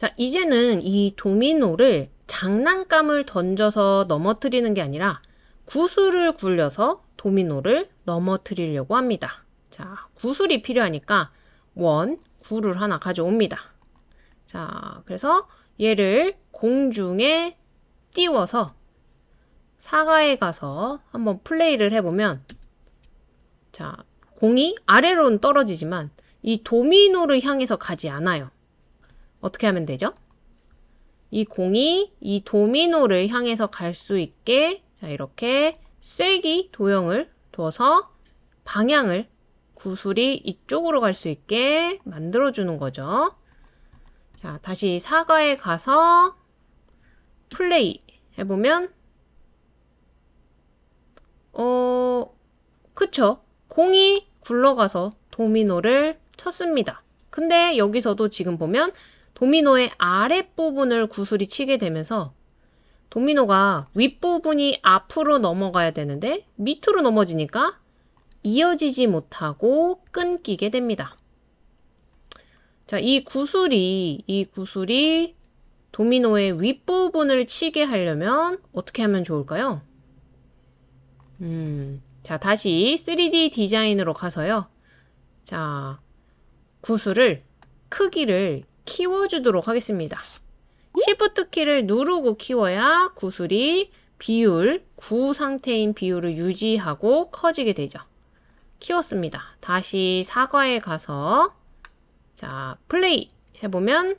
자, 이제는 이 도미노를 장난감을 던져서 넘어뜨리는 게 아니라 구슬을 굴려서 도미노를 넘어뜨리려고 합니다. 자, 구슬이 필요하니까 원, 구를 하나 가져옵니다. 자, 그래서 얘를 공중에 띄워서 사가에 가서 한번 플레이를 해보면 자, 공이 아래로는 떨어지지만 이 도미노를 향해서 가지 않아요. 어떻게 하면 되죠? 이 공이 이 도미노를 향해서 갈 수 있게 자, 이렇게 쐐기 도형을 둬서 방향을 구슬이 이쪽으로 갈 수 있게 만들어주는 거죠. 자, 다시 사과에 가서 플레이 해보면 어, 그쵸. 공이 굴러가서 도미노를 쳤습니다. 근데 여기서도 지금 보면 도미노의 아랫부분을 구슬이 치게 되면서 도미노가 윗부분이 앞으로 넘어가야 되는데 밑으로 넘어지니까 이어지지 못하고 끊기게 됩니다. 자, 이 구슬이, 이 구슬이 도미노의 윗부분을 치게 하려면 어떻게 하면 좋을까요? 음, 자, 다시 3D 디자인으로 가서요. 자, 구슬을 크기를 키워주도록 하겠습니다. Shift 키를 누르고 키워야 구슬이 비율, 구 상태인 비율을 유지하고 커지게 되죠. 키웠습니다. 다시 사과에 가서 자, 플레이 해보면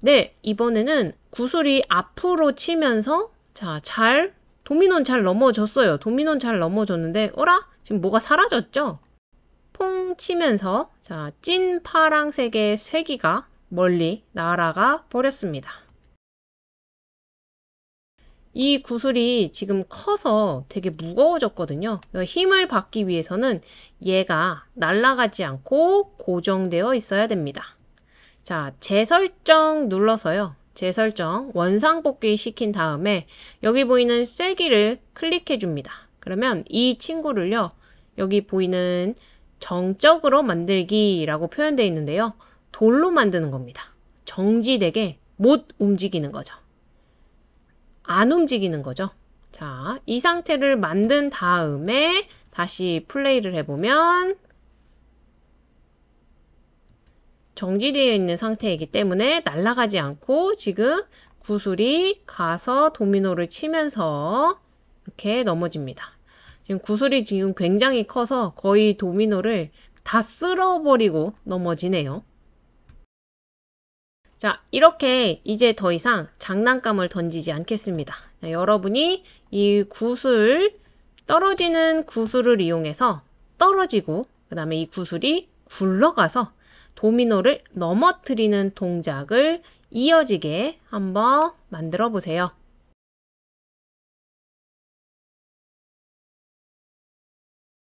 네, 이번에는 구슬이 앞으로 치면서 자, 잘 도미노는 잘 넘어졌어요. 도미노는 잘 넘어졌는데 어라? 지금 뭐가 사라졌죠? 퐁 치면서 자, 찐 파랑색의 쇠기가 멀리 날아가 버렸습니다. 이 구슬이 지금 커서 되게 무거워졌거든요. 힘을 받기 위해서는 얘가 날아가지 않고 고정되어 있어야 됩니다. 자, 재설정 눌러서요. 재설정 원상복귀 시킨 다음에 여기 보이는 쐐기를 클릭해 줍니다. 그러면 이 친구를요. 여기 보이는 정적으로 만들기라고 표현되어 있는데요. 돌로 만드는 겁니다. 정지되게 못 움직이는 거죠. 안 움직이는 거죠. 자, 이 상태를 만든 다음에 다시 플레이를 해보면 정지되어 있는 상태이기 때문에 날아가지 않고 지금 구슬이 가서 도미노를 치면서 이렇게 넘어집니다. 지금 구슬이 지금 굉장히 커서 거의 도미노를 다 쓸어버리고 넘어지네요. 자, 이렇게 이제 더 이상 장난감을 던지지 않겠습니다. 자, 여러분이 이 구슬, 떨어지는 구슬을 이용해서 떨어지고, 그 다음에 이 구슬이 굴러가서 도미노를 넘어뜨리는 동작을 이어지게 한번 만들어 보세요.